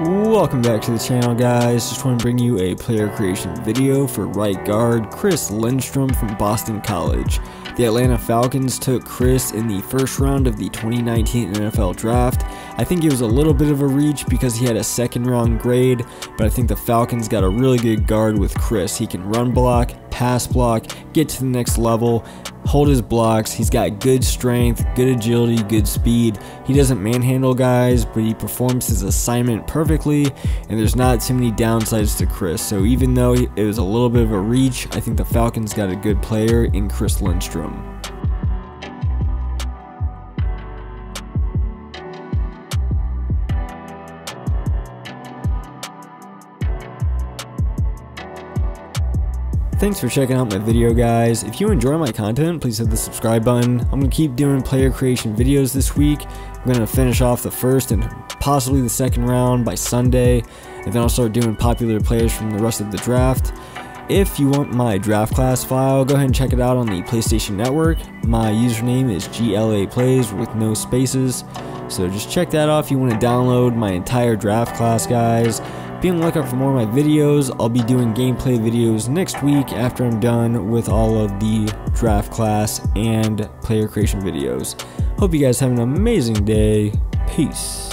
Welcome back to the channel guys, just want to bring you a player creation video for right guard Chris Lindstrom from Boston College. The Atlanta Falcons took Chris in the first round of the 2019 NFL Draft. I think it was a little bit of a reach because he had a second round grade, but I think the Falcons got a really good guard with Chris. He can run block, pass block, get to the next level, hold his blocks. He's got good strength, good agility, good speed. He doesn't manhandle guys, but he performs his assignment perfectly, and there's not too many downsides to Chris. So even though it was a little bit of a reach, I think the Falcons got a good player in Chris Lindstrom. Thanks for checking out my video guys. If you enjoy my content, please hit the subscribe button. I'm going to keep doing player creation videos this week. I'm going to finish off the first and possibly the second round by Sunday, and then I'll start doing popular players from the rest of the draft. If you want my draft class file, go ahead and check it out on the PlayStation Network. My username is GLA Plays with no spaces. So just check that off if you want to download my entire draft class, guys. Be on the lookout for more of my videos. I'll be doing gameplay videos next week after I'm done with all of the draft class and player creation videos. Hope you guys have an amazing day. Peace.